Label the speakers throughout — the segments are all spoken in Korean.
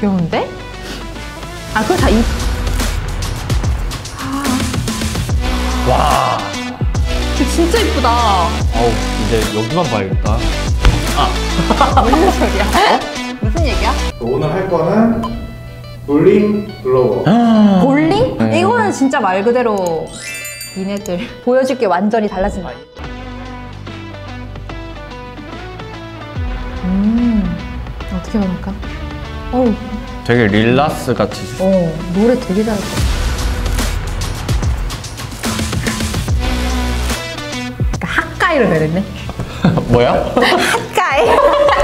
Speaker 1: 귀여운데? 아, 그거 다 이,
Speaker 2: 와.
Speaker 1: 저 진짜 이쁘다.
Speaker 2: 어우, 이제 여기만 봐야겠다.
Speaker 1: 무슨 소리야? 무슨 얘기야?
Speaker 3: 오늘 할 거는 볼링 글로버.
Speaker 1: 볼링?
Speaker 2: 네.
Speaker 1: 이거는 진짜 말 그대로 니네들 보여줄 게 완전히 달라진다. 음, 어떻게 말할까? 어우,
Speaker 2: 되게 릴라스 같이.
Speaker 1: 어, 노래 되게 잘했어. 약간 hot guy로 되겠네.
Speaker 2: 뭐야?
Speaker 1: hot guy.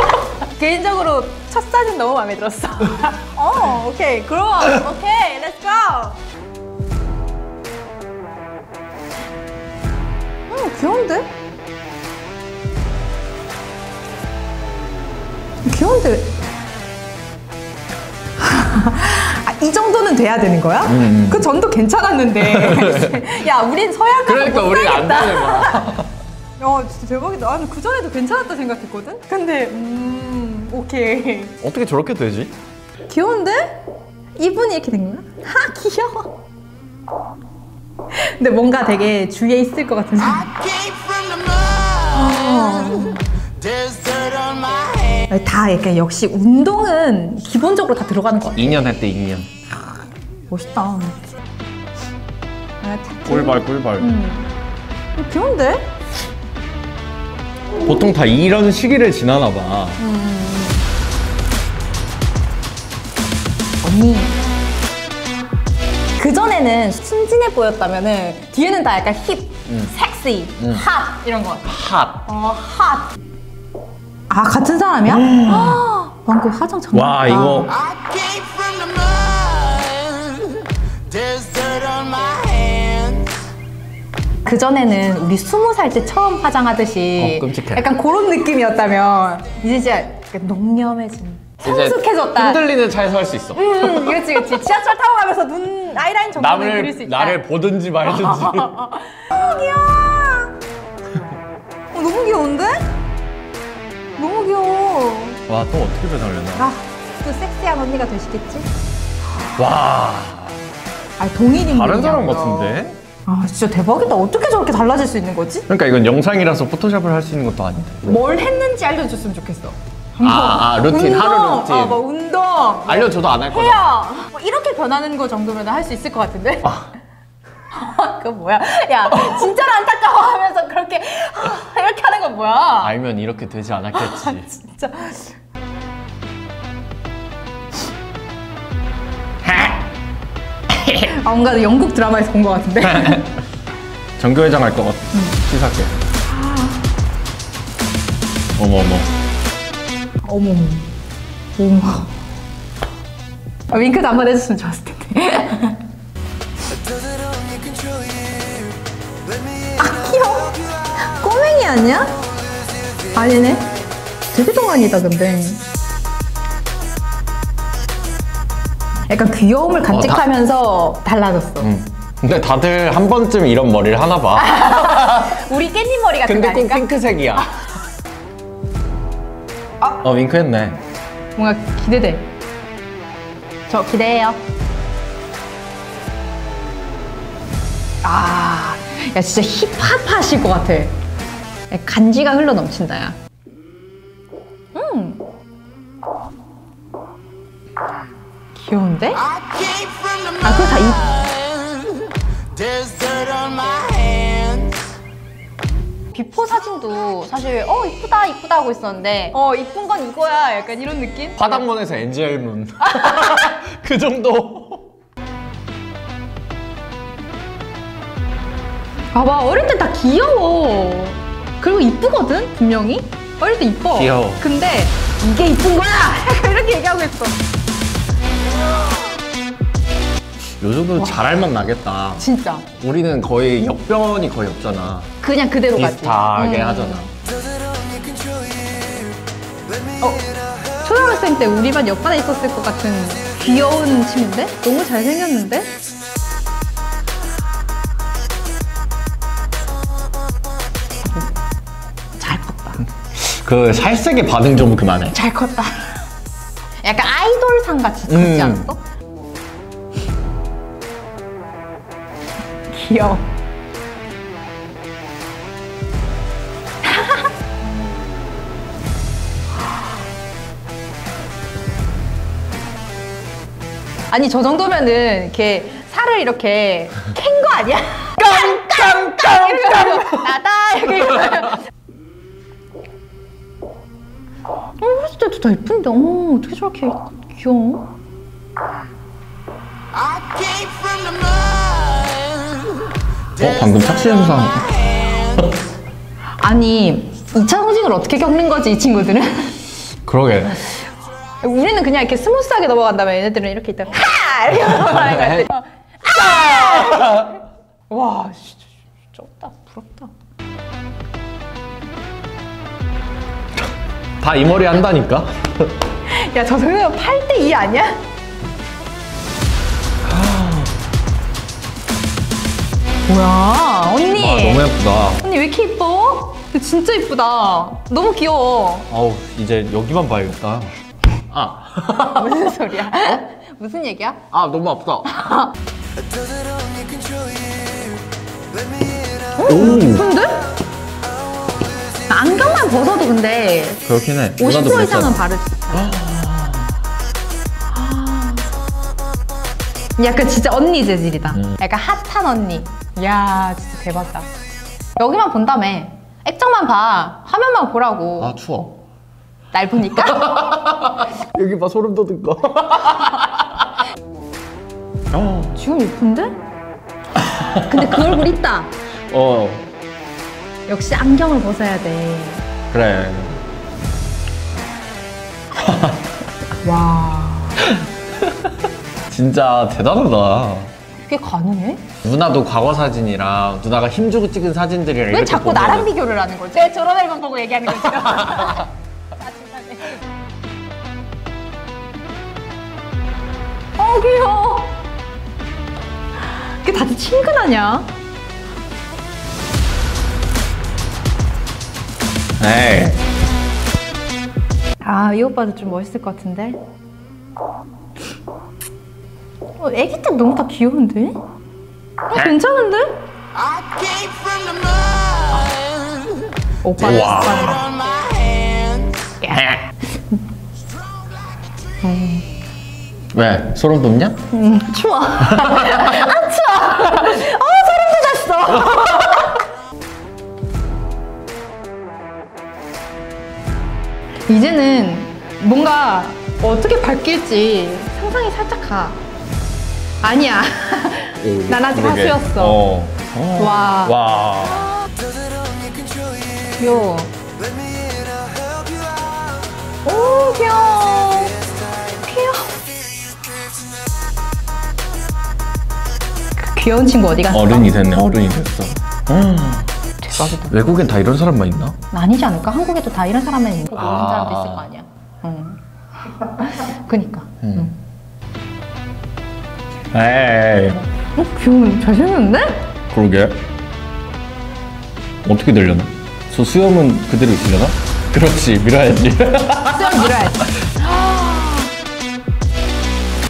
Speaker 1: 개인적으로 첫 사진 너무 마음에 들었어. 어, 오케이. 그럼, 오케이. Let's go! 음, 귀여운데? 귀여운데? 돼야 되는 거야?
Speaker 2: 음.
Speaker 1: 그 전도 괜찮았는데. 야, 우린 서양 가서
Speaker 2: 그러니까
Speaker 1: 못
Speaker 2: 우리가 안. 되는 거야.
Speaker 1: 야, 진짜 대박이다. 아니, 그 전에도 괜찮았다 생각했거든? 근데, 음, 오케이.
Speaker 2: 어떻게 저렇게 되지?
Speaker 1: 귀여운데? 이분이 이렇게 된 거야? 하, 귀여워. 근데 뭔가 되게 주위에 있을 것 같은. 다 약간 역시 운동은 기본적으로 다 들어가는 것 같아.
Speaker 2: 2년 했대, 2년.
Speaker 1: 멋있다. 아, 탁-
Speaker 2: 꿀발, 꿀발.
Speaker 1: 음. 귀여운데?
Speaker 2: 보통 다 이런 시기를 지나나 봐.
Speaker 1: 언니. 그전에는 순진해 보였다면은 뒤에는 다 약간 힙, 섹시, 핫 이런 거 같아.
Speaker 2: 핫.
Speaker 1: 어, 핫. 아, 같은 사람이야? 아, 방금 화장 장난
Speaker 2: 와. 이거
Speaker 1: 그전에는 우리 스무 살 때 처음 화장하듯이
Speaker 2: 어, 끔찍해.
Speaker 1: 약간 그런 느낌이었다면 이제 진짜 농염해진 성숙해졌다.
Speaker 2: 흔들리는 차에서 할 수 있어.
Speaker 1: 음, 그렇지, 그렇지. 지하철 타고 가면서 눈 아이라인 정도는 그릴 수
Speaker 2: 남을
Speaker 1: 있다.
Speaker 2: 나를 보든지 말든지.
Speaker 1: 너무 귀여워. 어, 너무 귀여운데? 너무 귀여워.
Speaker 2: 와, 또 어떻게 변하려나?
Speaker 1: 아, 또 섹시한 언니가 되시겠지?
Speaker 2: 와,
Speaker 1: 아, 동일 인물.
Speaker 2: 다른 사람 같은데?
Speaker 1: 아, 진짜 대박이다. 어떻게 저렇게 달라질 수 있는 거지?
Speaker 2: 그러니까 이건 영상이라서 포토샵을 할 수 있는 것도 아닌데.
Speaker 1: 뭘 했는지 알려줬으면 좋겠어.
Speaker 2: 아, 아, 루틴,
Speaker 1: 운동,
Speaker 2: 하루 루틴.
Speaker 1: 어, 뭐 운동.
Speaker 2: 알려줘도 안 할 거죠?
Speaker 1: 헤어. 뭐 이렇게 변하는 거 정도면 할 수 있을 것 같은데? 그거 뭐야? 야, 진짜로 안타까워하면서 그렇게 아, 이렇게 하는 건 뭐야?
Speaker 2: 알면 이렇게 되지 않았겠지.
Speaker 1: 진짜. 아, 뭔가 영국 드라마에서 본 것 같은데?
Speaker 2: 정교회장 할 것 같아. 시사회. 어머 어머.
Speaker 1: 어머. 어머. 아, 윙크도 한 번 해줬으면 좋았을 텐데. 아, 귀여워. 꼬맹이 아니야? 아니네. 되게 동안이다, 근데. 약간 귀여움을 간직하면서 달라졌어.
Speaker 2: 응. 근데 다들 한 번쯤 이런 머리를 하나 봐.
Speaker 1: 우리 깻잎 머리 같은 거
Speaker 2: 근데 꼭
Speaker 1: 아닐까?
Speaker 2: 핑크색이야. 어 윙크했네.
Speaker 1: 뭔가 기대돼. 저 기대해요. 아, 야 진짜 힙합 하실 것 같아. 야, 간지가 흘러 넘친다, 야. 귀여운데? 아, 그거 다 이. before 사진도 사실 어 이쁘다 이쁘다 하고 있었는데 어 이쁜 건 이거야 약간 이런 느낌?
Speaker 2: 화단문에서 엔젤문. 그 정도.
Speaker 1: 봐봐 어릴 때 다 귀여워 그리고 이쁘거든 분명히 어릴 때 이뻐
Speaker 2: 귀여워.
Speaker 1: 근데 이게 이쁜 거야 약간 이렇게 얘기하고 있어
Speaker 2: 요 정도는 잘할만 나겠다.
Speaker 1: 진짜
Speaker 2: 우리는 거의 역변이 거의 없잖아.
Speaker 1: 그냥 그대로 가지
Speaker 2: 비슷하게
Speaker 1: 음.
Speaker 2: 하잖아.
Speaker 1: 어, 초등학생 때 우리 반 옆반에 있었을 것 같은 귀여운 친구인데? 너무 잘생겼는데? 잘 컸다
Speaker 2: 그 살색의 반응 좀 그만해.
Speaker 1: 잘 컸다. 같이 같지
Speaker 2: 음.
Speaker 1: 않았어? 귀여워. 아니 저 정도면은 이렇게 살을 이렇게 캔 거 아니야? 깡깡깡깡 나다 이렇게 이러면. 어 진짜 진짜 예쁜데 어머 어떻게 저렇게
Speaker 4: mud.
Speaker 2: 어, 방금 착시 현상.
Speaker 1: 아니 2차 성징을 어떻게 겪는 거지 이 친구들은?
Speaker 2: 그러게.
Speaker 1: 우리는 그냥 이렇게 smooth하게 넘어간다면 얘네들은 이렇게 있다가 하! 이렇게 넘어가는 거 같아. 아! 와 진짜 좁다 부럽다.
Speaker 2: 다 이 머리 한다니까?
Speaker 1: 야 저 정도면 8대 2 아니야? 뭐야 언니
Speaker 2: 와, 너무 예쁘다.
Speaker 1: 언니 왜 이렇게 이뻐? 진짜 이쁘다 너무 귀여워
Speaker 2: 아우, 이제 여기만 봐야겠다. 아.
Speaker 1: 무슨 소리야? 무슨 얘기야?
Speaker 2: 아, 너무 아프다. 오,
Speaker 1: 근데? 안경만 벗어도 근데
Speaker 2: 그렇긴 해.
Speaker 1: 50% 이상은 바르지 약간 진짜 언니 재질이다 약간 핫한 언니 이야 진짜 대박이다 여기만 본다며 액정만 봐 화면만 보라고
Speaker 2: 아, 추워.
Speaker 1: 날 보니까
Speaker 2: 여기 봐, 소름 돋은 거. 어.
Speaker 1: 지금 예쁜데? 근데 그 얼굴 있다
Speaker 2: 어,
Speaker 1: 역시 안경을 벗어야 돼
Speaker 2: 그래.
Speaker 1: 와.
Speaker 2: 진짜 대단하다.
Speaker 1: 그게 가능해?
Speaker 2: 누나도 과거 사진이랑 누나가 힘주고 찍은 사진들이랑
Speaker 1: 왜
Speaker 2: 이렇게
Speaker 1: 자꾸
Speaker 2: 보면은-
Speaker 1: 나랑 비교를 하는 거지? 왜 저런 앨범 보고 얘기하는 거지? 어 귀여워. 그게 다들 친근하냐?
Speaker 2: 에이.
Speaker 1: 아, 이 오빠도 좀 멋있을 것 같은데? 어, 애기 때 너무 다 귀여운데? 어, 괜찮은데?
Speaker 4: My hands.
Speaker 2: 왜? 소름 돋냐?
Speaker 1: 추워. 아, 추워. 어, 소름 돋았어. 이제는 뭔가 어떻게 바뀔지 상상이 살짝 가. 아니야. 난 아직
Speaker 2: 그러게.
Speaker 1: 하수였어.
Speaker 2: 어. 어.
Speaker 1: 와.
Speaker 2: 와.
Speaker 1: 귀여워. 오, 귀여워. 귀여워. 그 귀여운 친구 어디 갔어?
Speaker 2: 어른이 됐네. 어른이 됐어. 음.
Speaker 1: 대박이다.
Speaker 2: 외국엔 다 이런 사람만 있나?
Speaker 1: 아니지 않을까? 한국에도 다 이런 사람은 있고 이런
Speaker 2: 아.
Speaker 1: 사람도 있을 거 아니야. 응. 그니까. 응.
Speaker 2: 에이.
Speaker 1: 어, 귀여워. 잘생겼는데?
Speaker 2: 그러게. 어떻게 되려나? 저 수염은 그대로 있으려나? 그렇지, 밀어야지.
Speaker 1: 수염 밀어야지.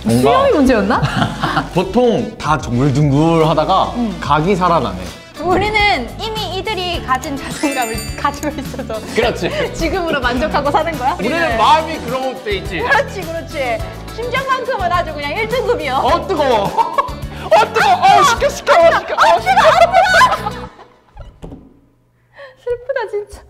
Speaker 2: 뭔가
Speaker 1: 수염이 문제였나?
Speaker 2: 보통 다 둥글둥글 하다가 각이 살아나네.
Speaker 1: 우리는 이미 이들이 가진 자존감을 가지고 있어서
Speaker 2: 그렇지.
Speaker 1: 지금으로 만족하고 사는 거야?
Speaker 2: 우리는 마음이 그런 것도 있지.
Speaker 1: 그렇지, 그렇지. 심장만큼은 아주 그냥 1등급이요.
Speaker 2: 어 뜨거워. 어 뜨거워. 어 시켜 시켜 시켜. 어, 시켜.
Speaker 1: 슬프다, 진짜.